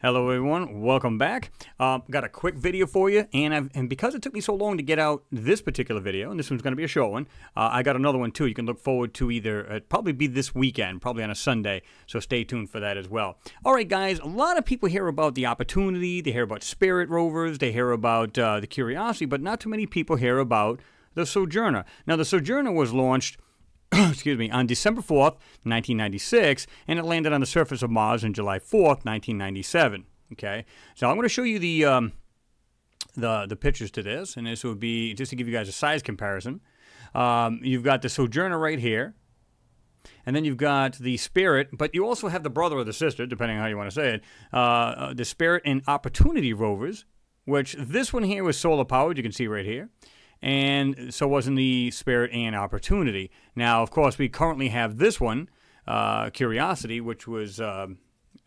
Hello everyone, welcome back. Uh, got a quick video for you, and I've, and because it took me so long to get out this particular video, and this one's going to be a short one, uh, I got another one too. You can look forward to either uh, probably be this weekend, probably on a Sunday. So stay tuned for that as well. All right, guys. A lot of people hear about the opportunity, they hear about Spirit rovers, they hear about uh, the Curiosity, but not too many people hear about the Sojourner. Now, the Sojourner was launched excuse me, on December 4th, 1996, and it landed on the surface of Mars on July 4th, 1997. Okay, so I'm going to show you the um, the the pictures to this, and this would be just to give you guys a size comparison. Um, you've got the Sojourner right here, and then you've got the Spirit, but you also have the brother or the sister, depending on how you want to say it, uh, uh the Spirit and Opportunity rovers, which this one here was solar powered. You can see right here and so wasn't the Spirit and Opportunity. Now, of course, we currently have this one, uh, Curiosity, which was, uh,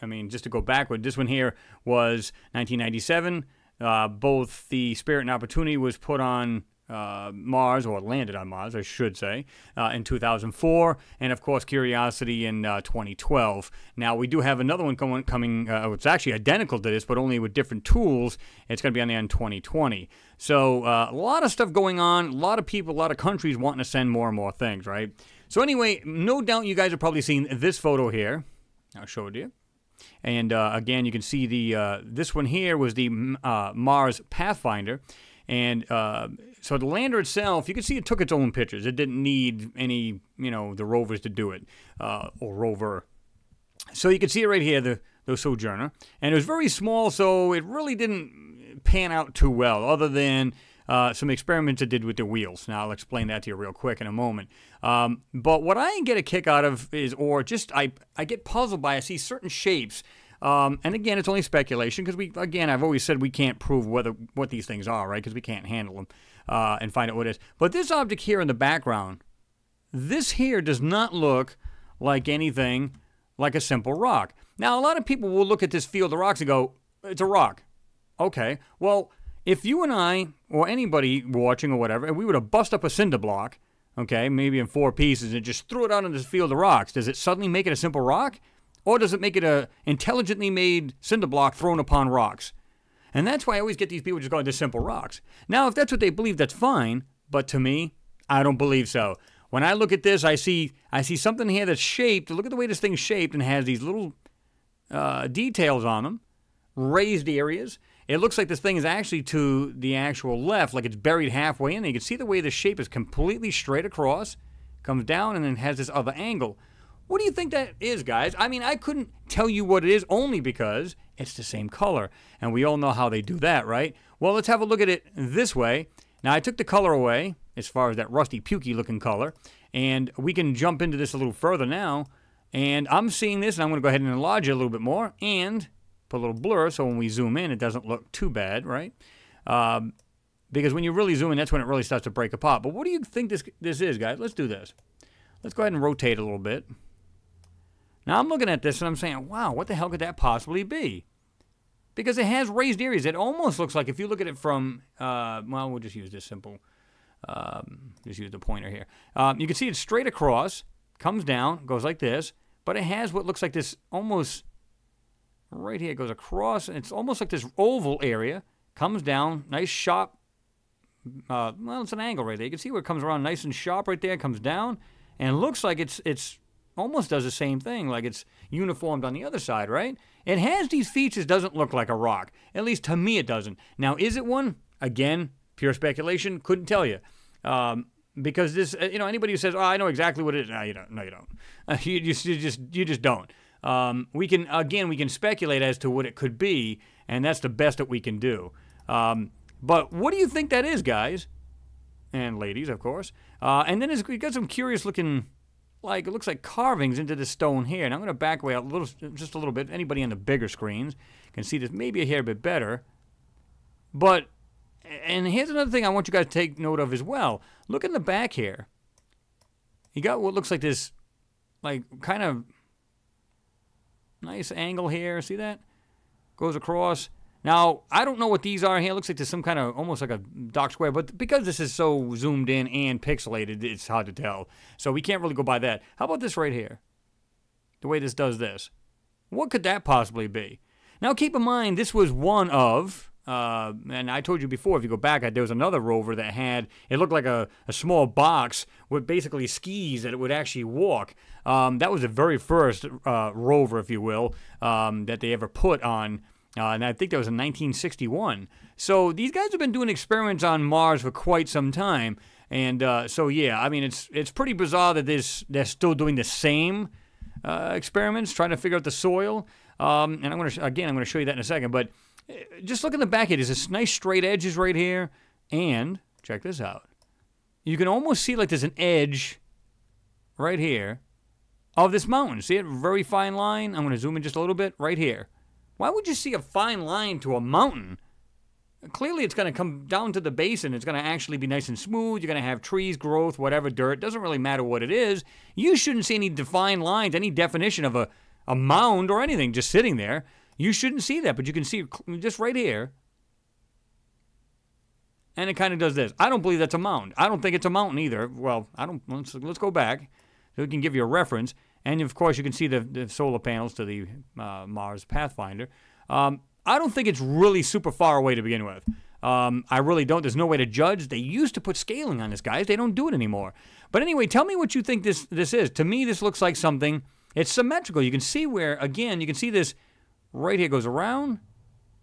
I mean, just to go backward, this one here was 1997. Uh, both the Spirit and Opportunity was put on uh, Mars, or landed on Mars, I should say, uh, in 2004, and of course Curiosity in uh, 2012. Now we do have another one coming. coming uh, it's actually identical to this, but only with different tools. It's going to be on the end 2020. So uh, a lot of stuff going on. A lot of people, a lot of countries wanting to send more and more things, right? So anyway, no doubt you guys have probably seen this photo here. I'll show it to you. And uh, again, you can see the this one here was the Mars Pathfinder. And uh, so the lander itself, you can see it took its own pictures. It didn't need any, you know, the rovers to do it, uh, or rover. So you can see it right here, the, the Sojourner. And it was very small, so it really didn't pan out too well, other than uh, some experiments it did with the wheels. Now, I'll explain that to you real quick in a moment. Um, but what I get a kick out of is, or just I, I get puzzled by, I see certain shapes um, and again, it's only speculation because we, again, I've always said we can't prove whether what these things are, right? Because we can't handle them uh, and find out what it is. But this object here in the background, this here does not look like anything like a simple rock. Now, a lot of people will look at this field of rocks and go, "It's a rock." Okay, well, if you and I or anybody watching or whatever, and we were to bust up a cinder block, okay, maybe in four pieces, and just throw it out in this field of rocks, does it suddenly make it a simple rock? Or does it make it a intelligently made cinder block thrown upon rocks? And that's why I always get these people just going to simple rocks. Now, if that's what they believe, that's fine. But to me, I don't believe so. When I look at this, I see I see something here that's shaped. Look at the way this thing's shaped and has these little uh, details on them, raised areas. It looks like this thing is actually to the actual left, like it's buried halfway in. You can see the way the shape is completely straight across, comes down, and then has this other angle. What do you think that is, guys? I mean, I couldn't tell you what it is only because it's the same color. And we all know how they do that, right? Well, let's have a look at it this way. Now, I took the color away as far as that rusty, pukey looking color. And we can jump into this a little further now. And I'm seeing this, and I'm going to go ahead and enlarge it a little bit more and put a little blur so when we zoom in, it doesn't look too bad, right? Um, because when you really zoom in, that's when it really starts to break apart. But what do you think this, this is, guys? Let's do this. Let's go ahead and rotate a little bit. Now I'm looking at this and I'm saying, wow, what the hell could that possibly be? Because it has raised areas. It almost looks like if you look at it from, uh, well, we'll just use this simple, um, just use the pointer here. Um, you can see it's straight across, comes down, goes like this, but it has what looks like this almost right here. It goes across, and it's almost like this oval area, comes down, nice sharp, uh, well, it's an angle right there. You can see where it comes around nice and sharp right there, comes down, and looks like it's it's almost does the same thing, like it's uniformed on the other side, right? It has these features, doesn't look like a rock. At least to me, it doesn't. Now, is it one? Again, pure speculation. Couldn't tell you. Um, because this, uh, you know, anybody who says, "Oh, I know exactly what it is," no, you don't. No, you don't. Uh, you, just, you just, you just don't. Um, we can, again, we can speculate as to what it could be, and that's the best that we can do. Um, but what do you think that is, guys? And ladies, of course. Uh, and then it's got some curious looking like it looks like carvings into the stone here. And I'm going to back away a little, just a little bit. Anybody on the bigger screens can see this maybe a hair bit better. But, and here's another thing I want you guys to take note of as well. Look in the back here. You got what looks like this, like kind of nice angle here. See that? Goes across. Now, I don't know what these are here. It looks like there's some kind of almost like a dock square, but because this is so zoomed in and pixelated, it's hard to tell. So we can't really go by that. How about this right here? The way this does this. What could that possibly be? Now, keep in mind, this was one of uh, and I told you before, if you go back, there was another rover that had, it looked like a, a small box with basically skis that it would actually walk. Um, that was the very first uh, rover, if you will, um, that they ever put on. Uh, and I think that was in 1961. So these guys have been doing experiments on Mars for quite some time. And uh, so, yeah, I mean, it's it's pretty bizarre that this, they're still doing the same uh, experiments, trying to figure out the soil. Um, and I'm going to, again, I'm going to show you that in a second. But just look in the back here. There's this nice straight edges right here. And check this out. You can almost see like there's an edge right here of this mountain. See it? Very fine line. I'm going to zoom in just a little bit right here. Why would you see a fine line to a mountain? Clearly, it's going to come down to the basin. It's going to actually be nice and smooth. You're going to have trees, growth, whatever, dirt. Doesn't really matter what it is. You shouldn't see any defined lines, any definition of a, a mound or anything just sitting there. You shouldn't see that, but you can see just right here. And it kind of does this. I don't believe that's a mound. I don't think it's a mountain either. Well, I don't. Let's, let's go back so we can give you a reference. And of course, you can see the, the solar panels to the uh, Mars Pathfinder. Um, I don't think it's really super far away to begin with. Um, I really don't. There's no way to judge. They used to put scaling on this, guys. They don't do it anymore. But anyway, tell me what you think this this is. To me, this looks like something. It's symmetrical. You can see where, again, you can see this right here goes around,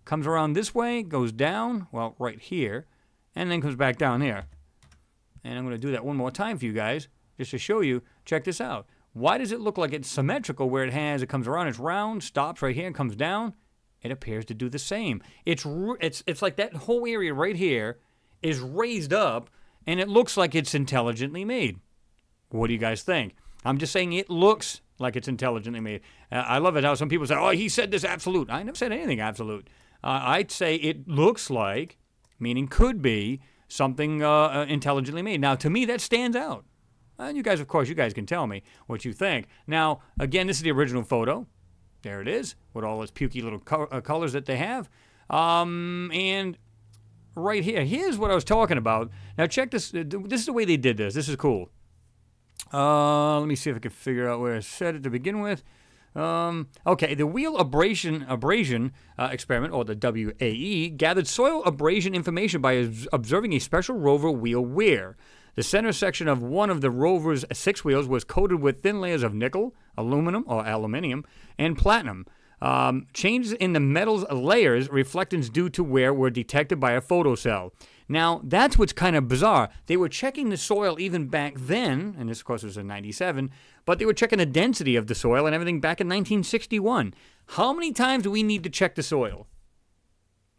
comes around this way, goes down, well, right here, and then comes back down here. And I'm going to do that one more time for you guys, just to show you. Check this out. Why does it look like it's symmetrical where it has, it comes around, it's round, stops right here, and comes down? It appears to do the same. It's, it's, it's like that whole area right here is raised up, and it looks like it's intelligently made. What do you guys think? I'm just saying it looks like it's intelligently made. Uh, I love it how some people say, "Oh, he said this absolute." I never said anything absolute. Uh, I'd say it looks like, meaning could be something uh, uh intelligently made. Now, to me, that stands out. And you guys, of course, you guys can tell me what you think. Now, again, this is the original photo. There it is, with all those pukey little co- uh, colors that they have. Um, and right here, here's what I was talking about. Now, check this. This is the way they did this. This is cool. Uh, let me see if I can figure out where I said it to begin with. Um, okay, the wheel abrasion abrasion uh, experiment, or the WAE, gathered soil abrasion information by observing a special rover wheel wear. The center section of one of the rover's six wheels was coated with thin layers of nickel, aluminum or aluminium, and platinum. Um, changes in the metal's layers, reflectance due to wear, were detected by a photocell. Now, that's what's kind of bizarre. They were checking the soil even back then, and this, of course, was in 97, but they were checking the density of the soil and everything back in 1961. How many times do we need to check the soil?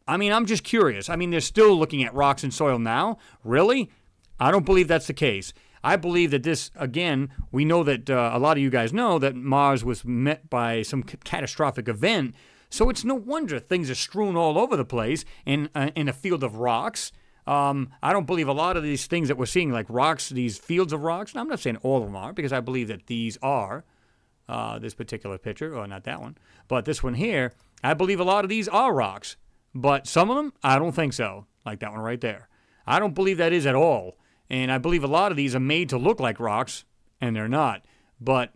I mean, I'm just curious. I mean, they're still looking at rocks and soil now. Really? I don't believe that's the case. I believe that this, again, we know that uh, a lot of you guys know that Mars was met by some catastrophic event. So it's no wonder things are strewn all over the place in, uh, in a field of rocks um, I don't believe a lot of these things that we're seeing, like rocks, these fields of rocks. And I'm not saying all of them are, because I believe that these are. Uh, this particular picture, or not that one, but this one here, I believe a lot of these are rocks. But some of them, I don't think so. Like that one right there. I don't believe that is at all. And I believe a lot of these are made to look like rocks, and they're not. But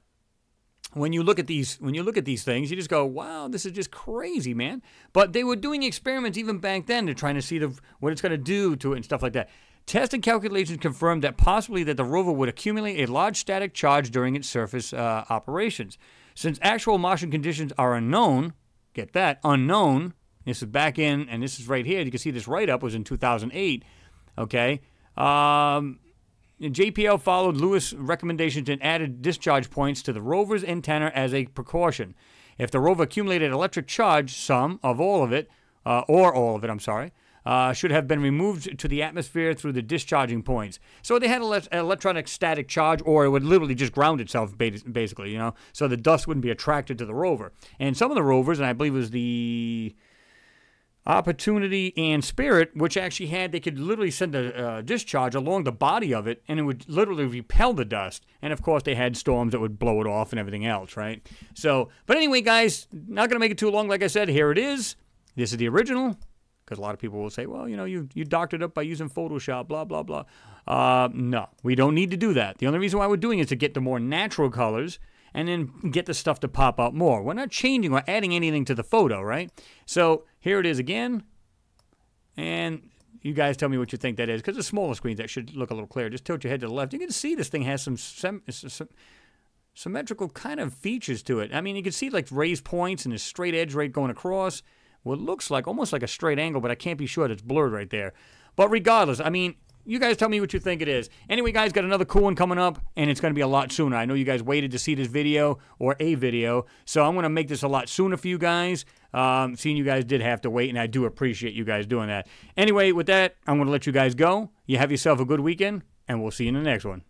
when you look at these when you look at these things, you just go, "Wow, this is just crazy, man." But they were doing experiments even back then. They're trying to see the, what it's going to do to it and stuff like that. Testing calculations confirmed that possibly that the rover would accumulate a large static charge during its surface uh, operations. Since actual Martian conditions are unknown, get that unknown. This is back in, and this is right here. You can see this write up was in 2008. Okay. Um, JPL followed Lewis' recommendations and added discharge points to the rover's antenna as a precaution. If the rover accumulated electric charge, some of all of it, uh, or all of it, I'm sorry, uh, should have been removed to the atmosphere through the discharging points. So they had an electronic static charge, or it would literally just ground itself, basically, you know, so the dust wouldn't be attracted to the rover. And some of the rovers, and I believe it was the Opportunity and Spirit, which actually had, they could literally send a uh, discharge along the body of it and it would literally repel the dust. And of course, they had storms that would blow it off and everything else, right? So, but anyway, guys, not going to make it too long. Like I said, here it is. This is the original. Because a lot of people will say, well, you know, you, you doctored it up by using Photoshop, blah, blah, blah. Uh, no, we don't need to do that. The only reason why we're doing it is to get the more natural colors and then get the stuff to pop out more. We're not changing or adding anything to the photo, right? So here it is again. And you guys tell me what you think that is, because the smaller screens that should look a little clearer. Just tilt your head to the left. You can see this thing has some, some symmetrical kind of features to it. I mean, you can see like raised points and a straight edge right going across. What looks like almost like a straight angle, but I can't be sure. that It's blurred right there. But regardless, I mean, you guys tell me what you think it is. Anyway, guys, got another cool one coming up, and it's going to be a lot sooner. I know you guys waited to see this video or a video, so I'm going to make this a lot sooner for you guys. Um, seeing you guys did have to wait, and I do appreciate you guys doing that. Anyway, with that, I'm going to let you guys go. You have yourself a good weekend, and we'll see you in the next one.